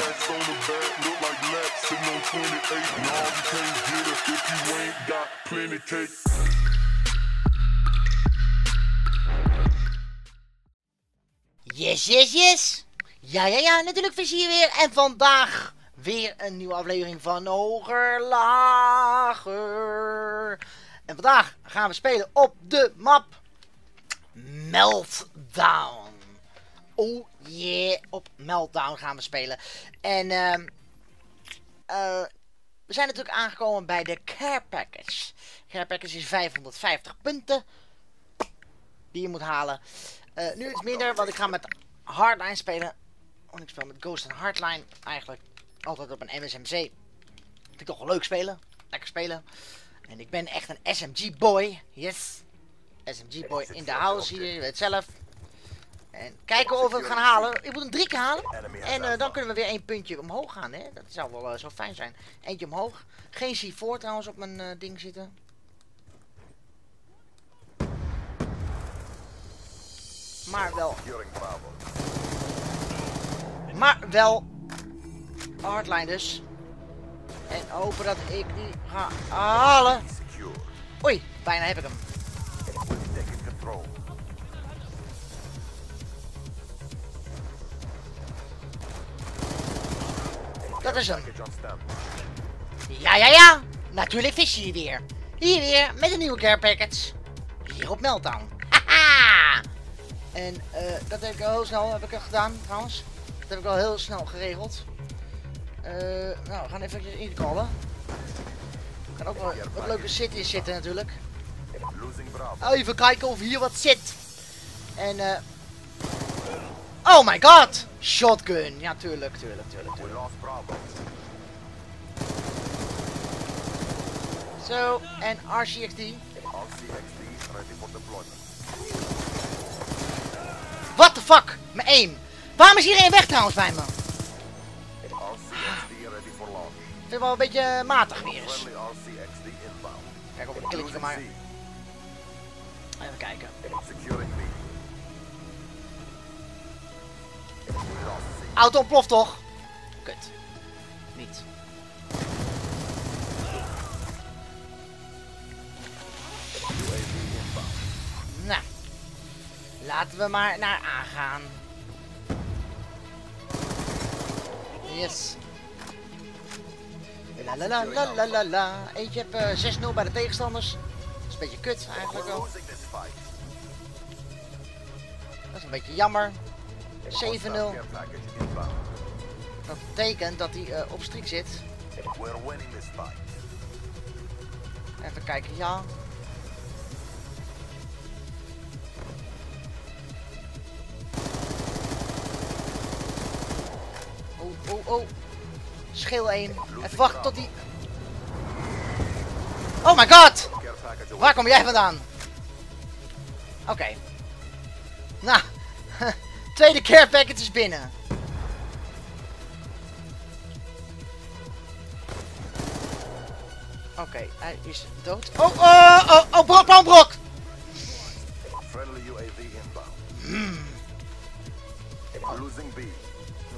stacks on the back, look like Max sitting on 28. No, you can't get it if you ain't got plenty cake. Yes, yes, yes. Ja, ja, ja, natuurlijk vis hier weer. En vandaag weer een nieuwe aflevering van Hoger Lager. En vandaag gaan we spelen op de map Meltdown. Oh yeah, op Meltdown gaan we spelen. En ehm eh, we zijn natuurlijk aangekomen bij de Care Package. Care Package is 550 punten die je moet halen. Eh, nu iets minder, want ik ga met Hardline spelen. Want ik speel met Ghost en Hardline eigenlijk altijd op een MSMC. Vind ik toch wel leuk spelen. Lekker spelen. En ik ben echt een SMG boy. Yes. SMG boy in de house hier, je weet zelf. En kijken of we het gaan halen. Ik moet hem drie keer halen. En eh, dan kunnen we weer één puntje omhoog gaan. Hè? Dat zou wel eh, zo fijn zijn. Eentje omhoog. Geen C4 trouwens op mijn eh, ding zitten. Maar wel. Maar wel. Hardline dus. En hopen dat ik die ga halen. Oei, bijna heb ik hem. Dat is hem. Ja, ja, ja. Natuurlijk vis je hier weer. Hier weer met een nieuwe care package. Hier op Meltdown. Haha. En eh, dat heb ik al heel snel heb ik al gedaan trouwens. Dat heb ik al heel snel geregeld. Eh, nou, we gaan even inkallen. Er kan ook wel wat leuke cities zitten natuurlijk. Even kijken of hier wat zit. En eh. Oh my god! Shotgun! Ja, tuurlijk, tuurlijk, tuurlijk. Zo, en RCXD. What the fuck? Mijn aim. Waarom is iedereen weg trouwens bij me? Ik vind wel een beetje matig weer eens. Kijk of ik een maken. Even kijken. Auto ontploft toch? Kut. Niet. Nou. Laten we maar naar A gaan. Yes. La la la la la la la. Eentje heb uh, 6-0 bij de tegenstanders. Dat is een beetje kut eigenlijk wel. Dat is een beetje jammer. 7-0. Dat betekent dat hij uh, op strik zit. Even kijken, ja. Oh, oh, oh. Schil 1. Even wachten tot die... Oh my god! Waar kom jij vandaan? Oké. Okay. Nou. Tweede care package is binnen. Oké, okay, hij is dood. Oh, oh, oh, oh, brok, brok, brok! Friendly UAV inbound. Hmm. Losing B.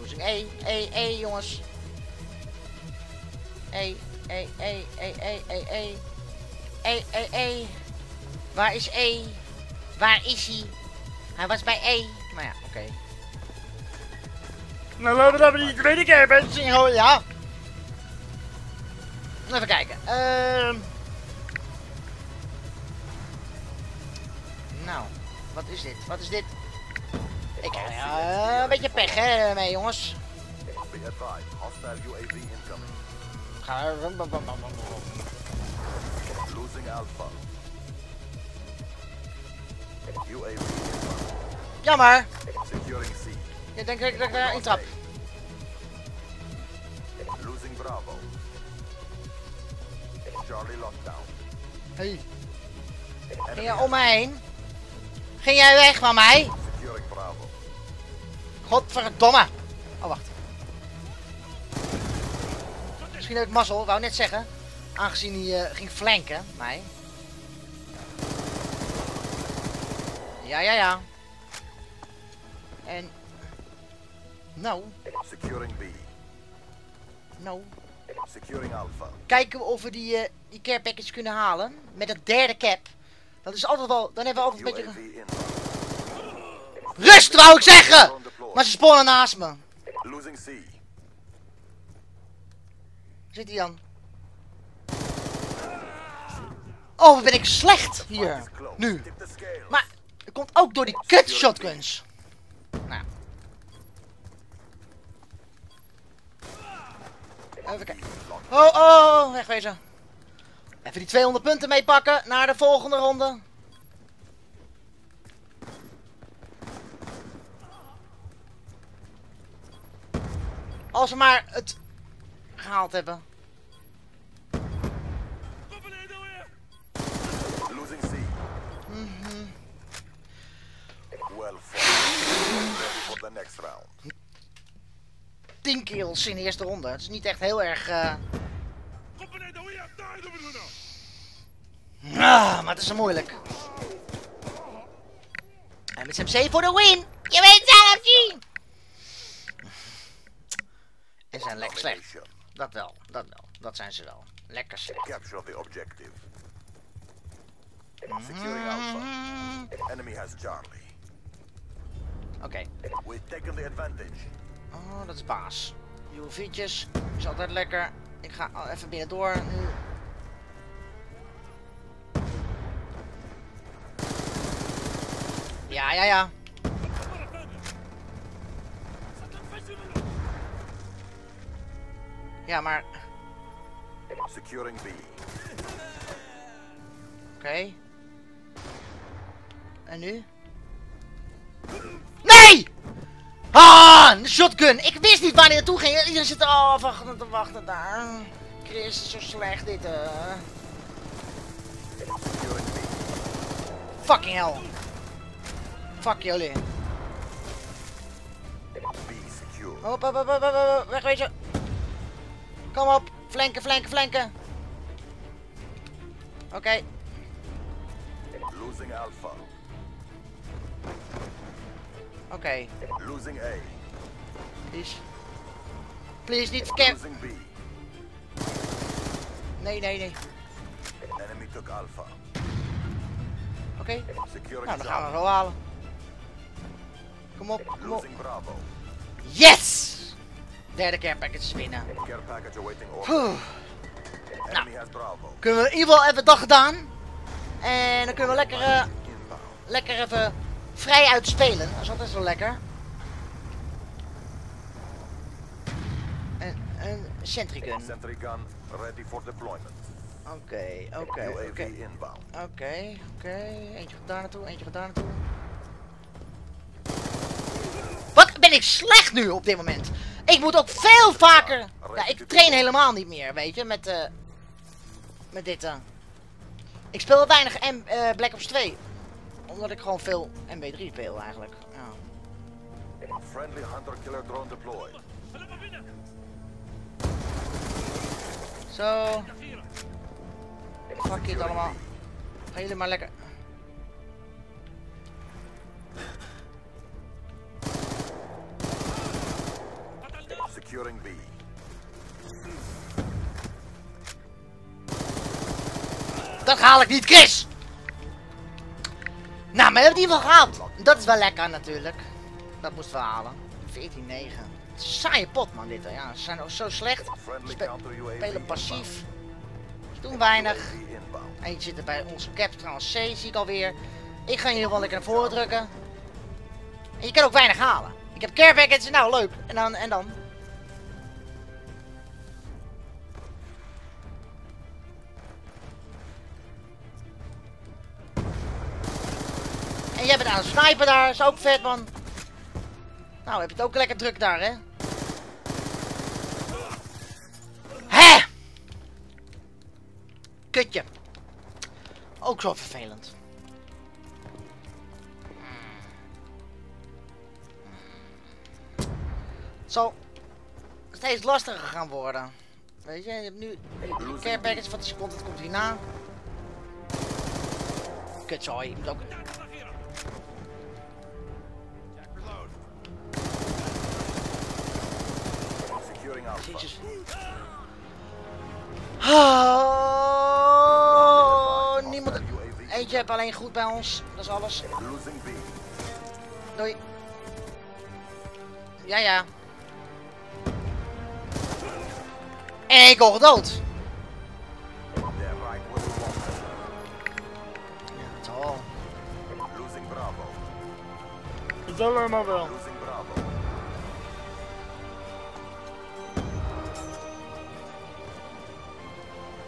Losing E, E, E, jongens. E, E, E, E, E, E, E. E, E, E. Waar is E? Waar is hij? Hij was bij E. Maar ja, oké. Okay. Nou, laten we dat niet tweede keer hebben. Ja. Even kijken. Uh... Nou, wat is dit? Wat is dit? Ik krijg uh, een beetje pech hè, mee jongens. Ga. Losing Alpha. UAV Jammer. Ik denk dat ik daar intrap. Losing Bravo. Charlie lockdown. Hey. Ging je om mij heen? Ging jij weg van mij? Godverdomme. Oh, wacht. Misschien heb ik mazzel, wou net zeggen. Aangezien hij uh, ging flanken, mij. Ja, ja, ja. En... Nou. Securing B. nou. Securing Alpha. Kijken we of we die, eh, die care package kunnen halen. Met een derde cap. Dat is altijd wel, dan hebben we altijd een beetje... Rust wou ik zeggen! Maar ze spawnen naast me. Losing C. Zit hij dan? Oh, wat ben ik slecht hier. Nu. Maar het komt ook door die kut shotguns. Nou. Even kijken. Oh, oh, wegwezen. Even die 200 punten meepakken naar de volgende ronde. Als we maar het gehaald hebben. Losing C. Mhm. Well fought. Ready for the next round. 10 kills in de eerste ronde. Het is niet echt heel erg. eh, Ah, maar het is zo moeilijk. En met MC voor de win! Je weet zelf niet! En ze zijn lekker slecht. Dat wel, dat wel. Dat zijn ze wel. Lekker slecht. Capture the objective. Securing Alpha. Enemy has Charlie. Oké. We've taken the advantage. Oh, dat is baas. UV'tjes is altijd lekker. Ik ga al even binnendoor nu. Ja, ja, ja. Ja, maar... Securing B. Oké. En nu? Ah, een shotgun. Ik wist niet waar hij naartoe ging. Iedereen zit al wachten te wachten daar. Chris, zo slecht dit. eh. Securing B. Fucking hell. Fuck jullie. Hop, hop, hop, hop, hop. Wegwezen. Kom op. Flanken, flanken, flanken. Oké. Losing Alpha. Oké. Losing A. Please. Please, niet scam. Nee, nee, nee. Enemy took Alpha. Oké. Nou, dan gaan we wel halen. Kom op, kom op. Losing Bravo. Yes! Derde care package winnen. Care package awaiting order. Bravo. Kunnen we in ieder geval even dat gedaan. En dan kunnen we lekker, Inbound. lekker even vrij uitspelen. Dat is altijd zo lekker. En een sentry gun. Sentry gun ready for deployment. Oké, oké, oké. Oké, oké. Eentje gaat daar naartoe, eentje gaat daar naartoe. Wat ben ik slecht nu op dit moment? Ik moet ook veel vaker... Ja, ik train helemaal niet meer, weet je, met, eh met dit. eh. Ik speel weinig M eh, Black Ops 2. Omdat ik gewoon veel MB3 speel eigenlijk. Ja. Friendly hunter-killer drone deployed. Zo. Fuck it allemaal. Jullie maar lekker. Securing B. Dat haal ik niet, Chris! Maar we hebben het in ieder geval gehaald. Dat is wel lekker natuurlijk. Dat moesten we halen. 14-9. Het is een saaie pot, man, dit. hè. Ja, ze zijn ook zo slecht. Spe- spelen passief. doen weinig. Eentje zit er bij onze cap trouwens C, zie ik alweer. Ik ga in ieder geval lekker naar voren drukken. En je kan ook weinig halen. Ik heb care package, nou leuk. En dan, en dan. En jij bent aan het snipen daar, is ook vet man. Nou, heb je het ook lekker druk daar, hè? Hè? Kutje. Ook zo vervelend. Het zal steeds lastiger gaan worden. Weet je, je hebt nu care package van de seconde, dat komt hierna. Kutzooi, je moet ook... Jezus. Oh, niemand... Eentje heb alleen goed bij ons. Dat is alles. Doei. Ja, ja. En ik al gedood. Ja, zal allemaal wel.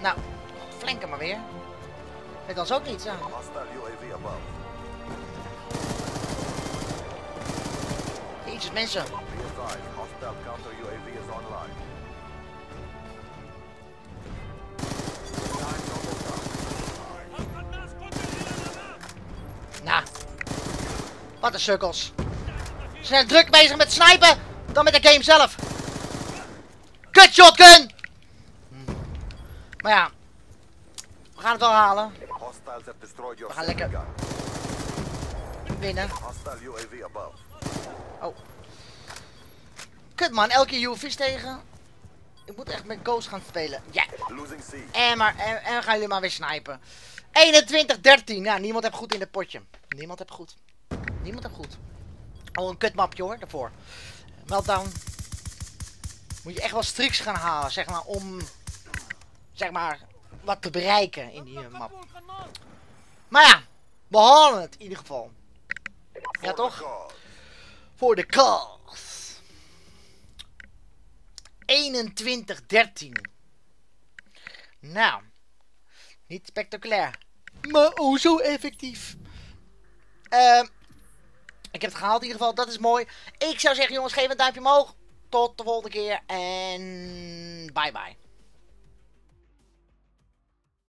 Nou, flanken maar weer. Dit was ook niet, ja. Above. Jezus, mensen. Nou. Wat een sukkels. Ze zijn druk bezig met snipen dan met de game zelf. Kut shotgun! Maar ja. We gaan het wel halen. We gaan lekker-. Winnen. Oh. Kut man, elke keer UFV's tegen. Ik moet echt met Ghost gaan spelen. Ja. En, maar, en, en gaan jullie maar weer snipen. 21, 13. Nou, niemand heeft goed in het potje. Niemand heeft goed. Niemand heeft goed. Oh, een kutmapje hoor, daarvoor. Meltdown. Moet je echt wel striks gaan halen, zeg maar, om... Zeg maar, wat te bereiken in die eh, map. Maar ja, we halen het in ieder geval. Ja, toch? Voor de cause. 21, 13. Nou, niet spectaculair. Maar oh zo effectief. Ehm, ik heb het gehaald in ieder geval, dat is mooi. Ik zou zeggen jongens, geef een duimpje omhoog. Tot de volgende keer en bye bye.